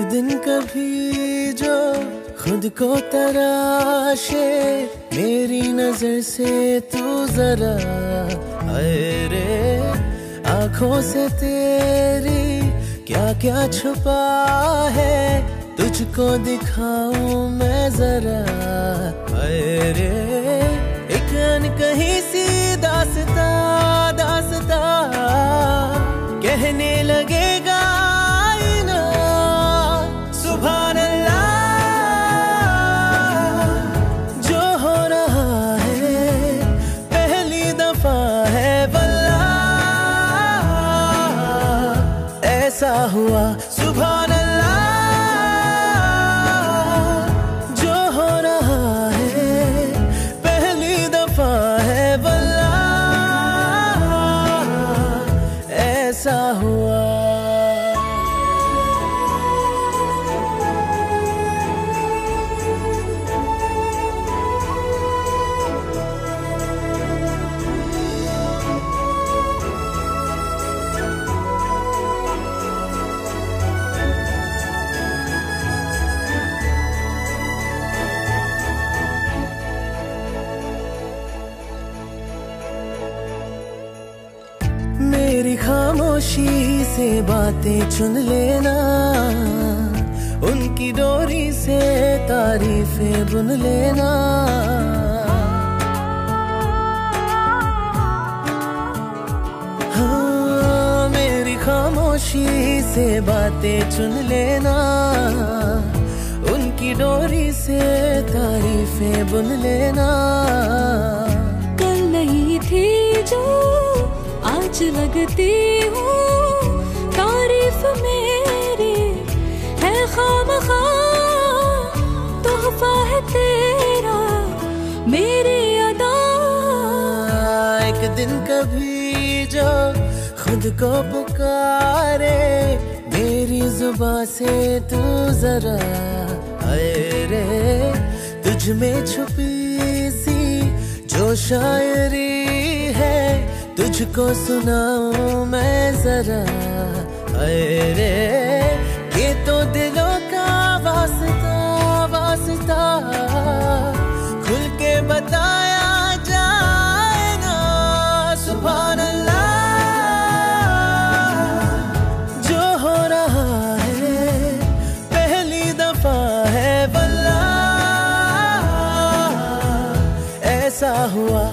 कभी जो खुद को तराशे, मेरी नज़र से तू जरा अरे आँखों से तेरी क्या क्या छुपा है, तुझको दिखाऊँ मैं जरा अरे एक कहीं ऐसा हुआ मेरी खामोशी से बातें चुन लेना। उनकी डोरी से तारीफें बुन लेना। हाँ मेरी खामोशी से बातें चुन लेना। उनकी डोरी से तारीफें बुन लेना। लगती हूँ, तारीफ़ मेरी है खाम तोहफा है तेरा मेरी अदा। एक दिन कभी जो खुद को पुकारे, मेरी जुबा से तू जरा अरे तुझ में छुपी सी जो शायरी तुझको सुनाऊं मैं जरा। अरे ये तो दिलों का वास्ता वास्ता। खुल के बताया जाए ना सुबह जो हो रहा है, पहली दफ़ा है बल्ला ऐसा हुआ